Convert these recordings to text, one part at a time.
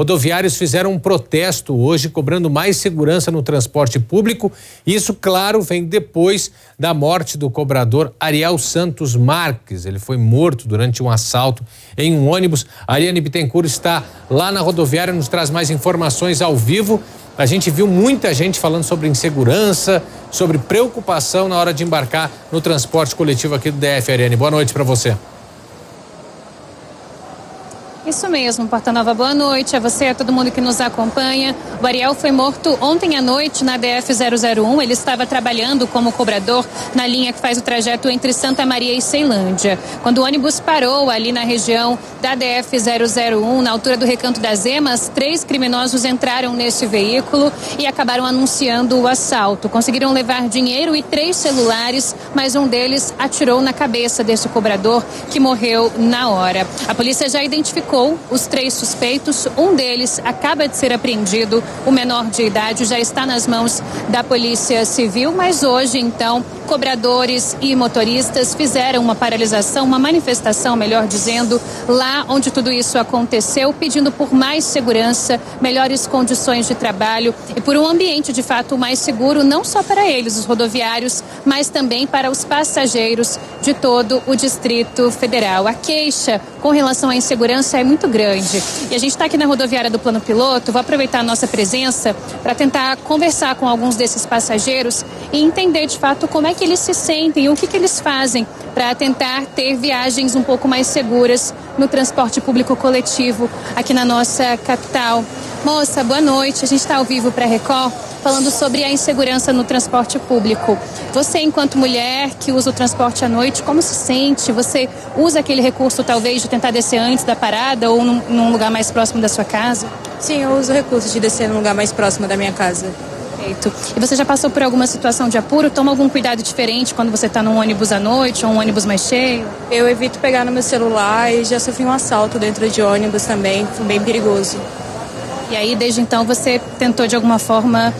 Rodoviários fizeram um protesto hoje cobrando mais segurança no transporte público. Isso, claro, vem depois da morte do cobrador Ariel Santos Marques. Ele foi morto durante um assalto em um ônibus. A Ariane Bittencourt está lá na rodoviária, nos traz mais informações ao vivo. A gente viu muita gente falando sobre insegurança, sobre preocupação na hora de embarcar no transporte coletivo aqui do DF, Ariane. Boa noite para você. Isso mesmo, Porta Nova, boa noite a você, a todo mundo que nos acompanha. O Ariel foi morto ontem à noite na DF-001. Ele estava trabalhando como cobrador na linha que faz o trajeto entre Santa Maria e Ceilândia. Quando o ônibus parou ali na região da DF-001, na altura do Recanto das Emas, três criminosos entraram nesse veículo e acabaram anunciando o assalto. Conseguiram levar dinheiro e três celulares, mas um deles atirou na cabeça desse cobrador que morreu na hora. A polícia já identificou os três suspeitos. Um deles acaba de ser apreendido, o menor de idade já está nas mãos da Polícia Civil, mas hoje, então, cobradores e motoristas fizeram uma paralisação, uma manifestação, melhor dizendo, lá onde tudo isso aconteceu, pedindo por mais segurança, melhores condições de trabalho e por um ambiente de fato mais seguro, não só para eles, os rodoviários, mas também para os passageiros de todo o Distrito Federal. A queixa com relação à insegurança é muito grande. E a gente está aqui na rodoviária do Plano Piloto, vou aproveitar a nossa presença para tentar conversar com alguns desses passageiros e entender de fato como é que eles se sentem e o que, que eles fazem para tentar ter viagens um pouco mais seguras no transporte público coletivo aqui na nossa capital. Moça, boa noite. A gente está ao vivo para a Record falando sobre a insegurança no transporte público. Você, enquanto mulher que usa o transporte à noite, como se sente? Você usa aquele recurso, talvez, de tentar descer antes da parada ou num, num lugar mais próximo da sua casa? Sim, eu uso o recurso de descer num lugar mais próximo da minha casa. Perfeito. E você já passou por alguma situação de apuro? Toma algum cuidado diferente quando você está num ônibus à noite ou um ônibus mais cheio? Eu evito pegar no meu celular e já sofri um assalto dentro de ônibus também, foi bem perigoso. E aí, desde então, você tentou de alguma forma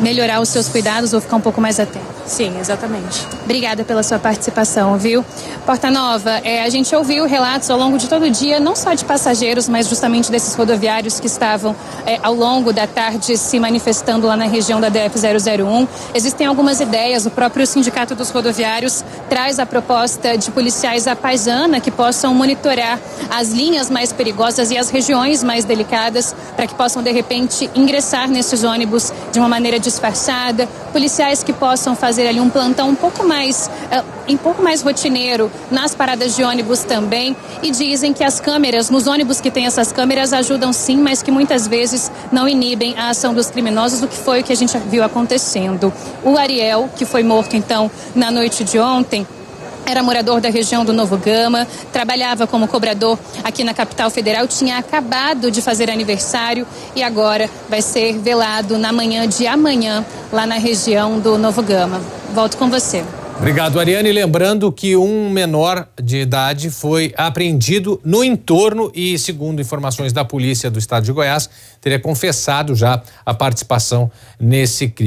melhorar os seus cuidados ou ficar um pouco mais atento? Sim, exatamente. Obrigada pela sua participação, viu? Porta Nova, é, a gente ouviu relatos ao longo de todo o dia, não só de passageiros, mas justamente desses rodoviários que estavam é, ao longo da tarde se manifestando lá na região da DF-001. Existem algumas ideias, o próprio Sindicato dos Rodoviários traz a proposta de policiais à paisana que possam monitorar as linhas mais perigosas e as regiões mais delicadas para que possam, de repente, ingressar nesses ônibus de uma maneira disfarçada, policiais que possam fazer ali um plantão um pouco mais, um pouco mais rotineiro nas paradas de ônibus também. E dizem que as câmeras, nos ônibus que tem essas câmeras, ajudam sim, mas que muitas vezes não inibem a ação dos criminosos, o que foi o que a gente viu acontecendo. O Ariel, que foi morto então na noite de ontem, era morador da região do Novo Gama, trabalhava como cobrador aqui na capital federal, tinha acabado de fazer aniversário e agora vai ser velado na manhã de amanhã lá na região do Novo Gama. Volto com você. Obrigado, Ariane. Lembrando que um menor de idade foi apreendido no entorno e, segundo informações da polícia do estado de Goiás, teria confessado já a participação nesse crime.